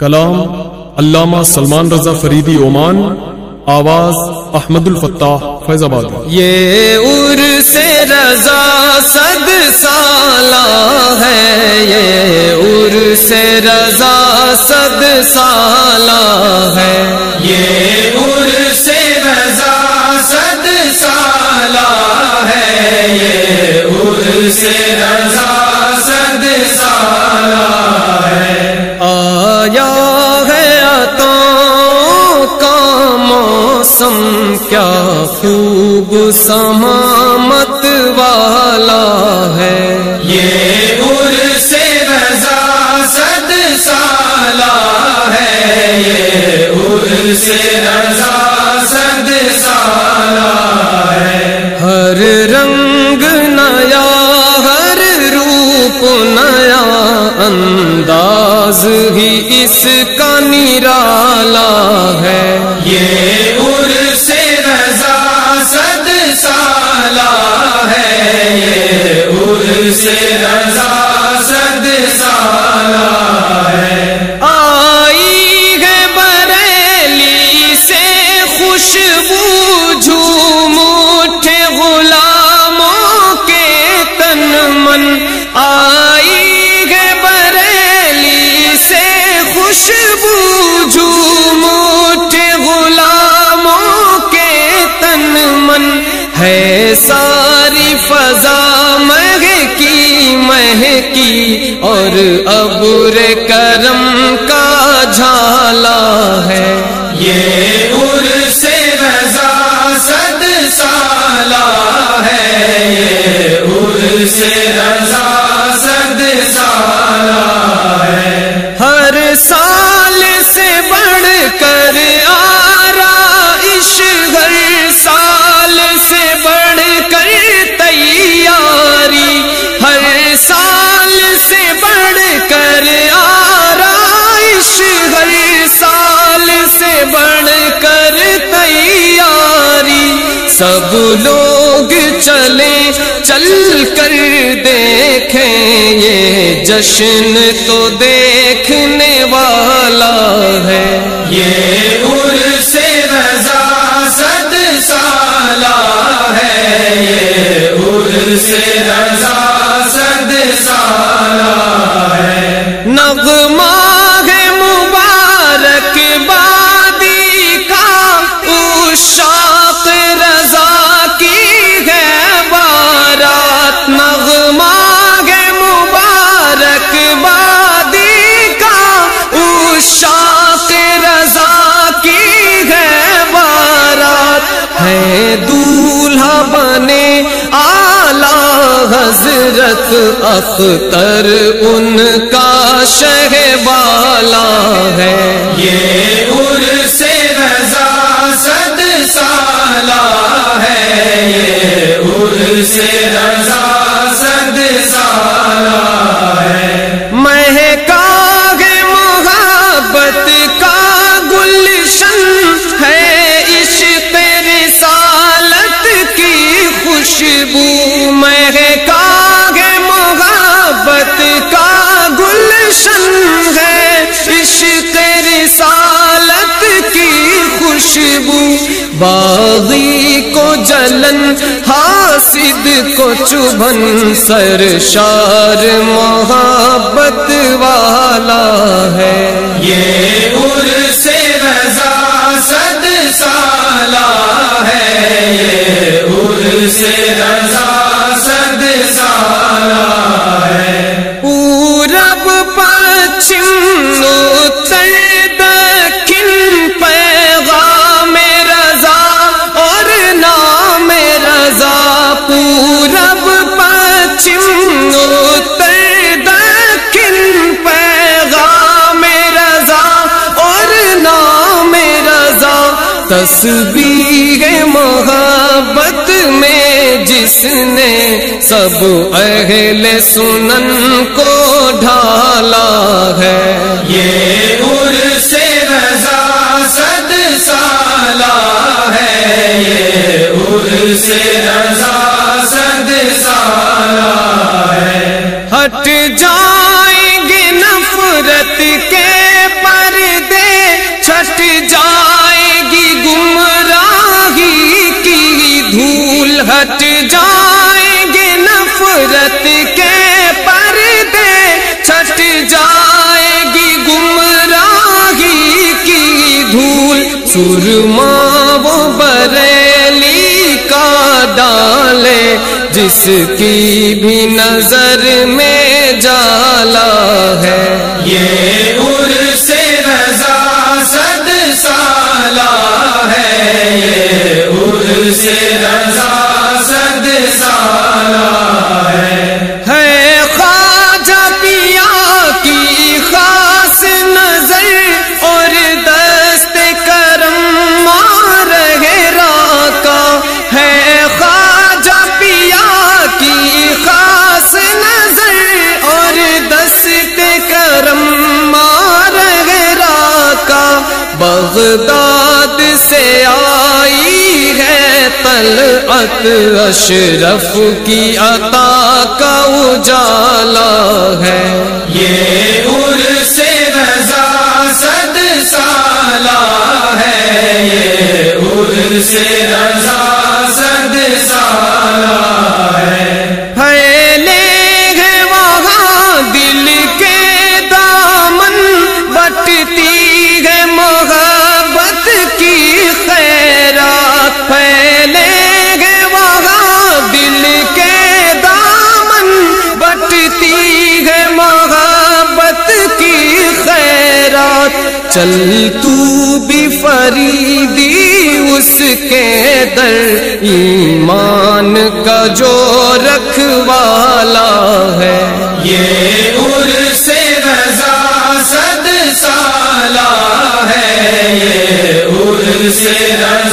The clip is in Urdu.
کلام علامہ سلمان رضا فریدی اومان، آواز احمد الفتاح فیض آباد یہ ار سے رضا صد سالہ ہے، یہ ار سے رضا صد سالہ ہے۔ یہ ار سے رضا صد سالہ ہے، یہ ار سے رضا موسم کیا خوب سمامت والا ہے۔ یہ ار سے رضا صد سالہ ہے۔ یہ ار سے رضا صد سالہ ہے۔ ہر رنگ نیا، ہر روپ نیا، انداز ہی اس سالہ ہے یہ ار رضا صد سالہ ہے۔ آئی ہے بریلی سے خوشبو جھوم، اٹھے غلاموں کے تن من آئی ہے بریلی سے خوشبو جھوم، اٹھے غلاموں کے تن من ہے ساری فضا مہکی مہکی اور ابر کرم کا جھالا ہے۔ یہ بڑھ کر تیاری۔ سب لوگ چلیں چل کر دیکھیں یہ جشن تو دیکھنے والا ہے۔ یہ ار رضا صد سالہ ہے۔ یہ حضرت اختر ان کا شہ والا ہے۔ یہ ار سے رضا صد سالہ ہے۔ یہ ار سے باغی کو جلن، حاسد کو چبھن، سرشار محبت والا ہے۔ یہ ار سے رضا صد سالہ رضا تصویر محبت میں جس نے سب اہل سنن کو ڈھالا ہے۔ یہ ار سے رضا صد سالہ ہے۔ یہ ار سے رضا صد سالہ ہے۔ ہٹ جائیں گے کے پر چھٹ جائے گی گمراہی کی دھول ہٹ جائیں گے نفرت کے پردے چھٹ جائے گی گمراہی کی دھول، سرما جس کی بھی نظر میں جالا ہے۔ یہ ار سے رضا صد سالہ ہے۔ یہ ار سے رضا صد سالہ ہے۔ ہے طلعت اشرف کی عطا کا اجالا ہے۔ یہ عرص رضا صد سالہ چل تو بھی فریدی اس کے در، ایمان کا جو رکھ والا ہے۔ یہ ار سے رضا صد سالہ ہے۔ یہ ار سے رضا